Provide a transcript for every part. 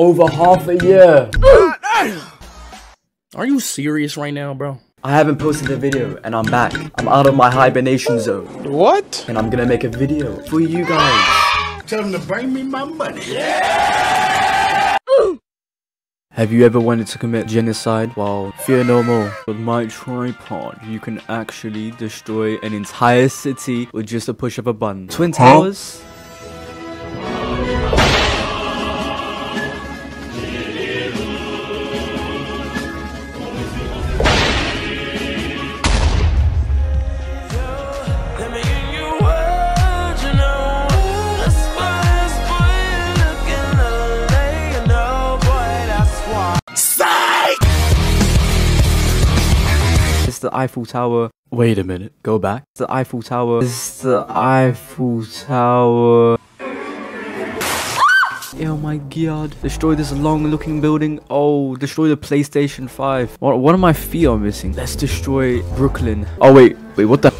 Over half a year. Are you serious right now, bro? I haven't posted a video and I'm back. I'm out of my hibernation zone. What? And I'm gonna make a video for you guys. Tell them to bring me my money. Yeah! Have you ever wanted to commit genocide? Well, fear no more. With my tripod, you can actually destroy an entire city with just a push of a button. Twin Towers? It's the Eiffel Tower. Wait a minute. Go back. The Eiffel Tower. It's the Eiffel Tower. Oh my god. Destroy this long looking building. Oh, destroy the PlayStation 5. What, what am my feet are missing? Let's destroy Brooklyn. Oh wait, wait, what the?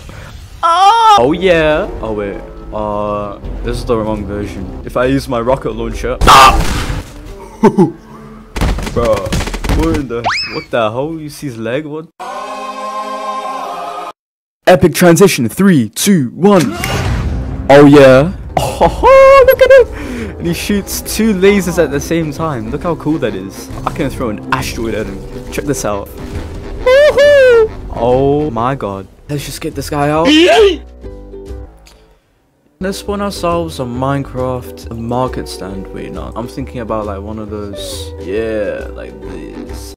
Oh, oh yeah. Oh wait. Uh, this is the wrong version. If I use my rocket launcher. Ah! Bro, what in the, what the hell? You see his leg? What? Epic transition. Three, two, one. Oh yeah. Oh, look at him. And he shoots two lasers at the same time. Look how cool that is. I can throw an asteroid at him. Check this out. Oh my god. Let's just get this guy out. Let's spawn ourselves a Minecraft market stand. Wait, no. I'm thinking about like one of those. Yeah, like this.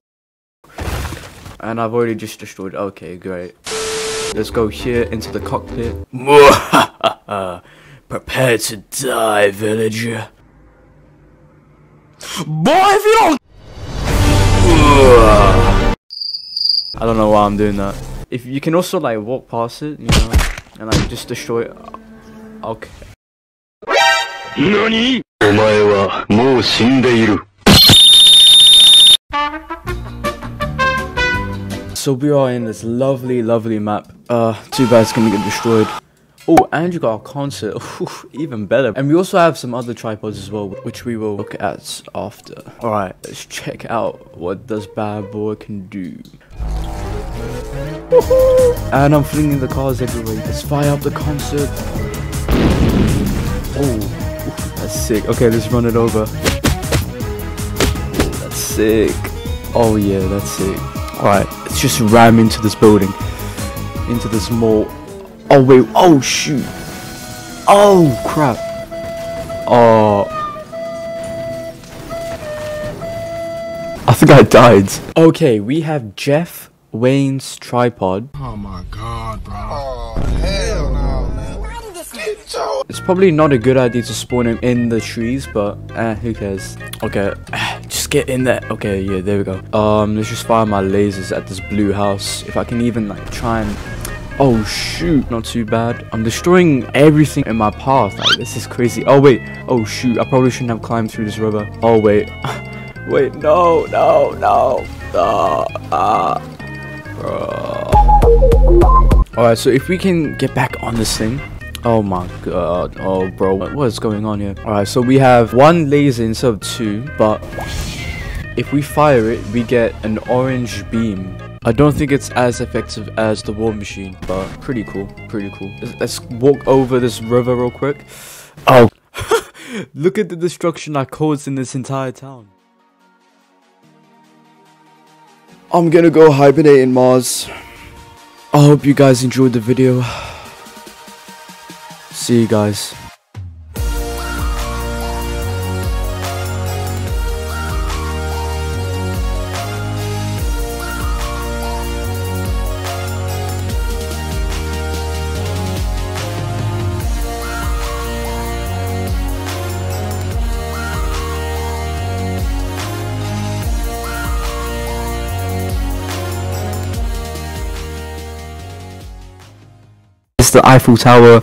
And I've already just destroyed. Okay, great. Let's go here into the cockpit. Prepare to die, villager. Boy, if you don't. I don't know why I'm doing that. If you can also like walk past it, you know, and like just destroy it. Okay. 何お前はもう死んでいる。 So we are in this lovely, lovely map. Uh, too bad it's gonna get destroyed. Oh, and you got a concert. Ooh, even better. And we also have some other tripods as well, which we will look at after. Alright, let's check out what this bad boy can do. And I'm flinging the cars everywhere. Let's fire up the concert. Oh, that's sick. Okay, let's run it over. That's sick. Oh yeah, that's sick. Alright, let's just ram into this building. Into this mall. Oh wait, oh shoot. Oh crap. Oh. I think I died. Okay, we have Jeff Wayne's tripod. Oh my god, bro. Oh, hell no, man. It's probably not a good idea to spawn him in the trees, but eh, who cares? Okay, just get in there. Okay, yeah, there we go. Um, let's just fire my lasers at this blue house. If I can even like try and. Oh shoot, not too bad. I'm destroying everything in my path. Like this is crazy. Oh wait. Oh shoot, I probably shouldn't have climbed through this river. Oh wait. wait, no, no, no. Ah, ah. Alright, so if we can get back on this thing. Oh my god. Oh, bro. What, is going on here? Alright, so we have one laser instead of two, but if we fire it, we get an orange beam. I don't think it's as effective as the war machine, but pretty cool. Pretty cool. Let's walk over this river real quick. Oh. Look at the destruction I caused in this entire town. I'm gonna go hibernate in Mars. I hope you guys enjoyed the video. See you guys. The Eiffel Tower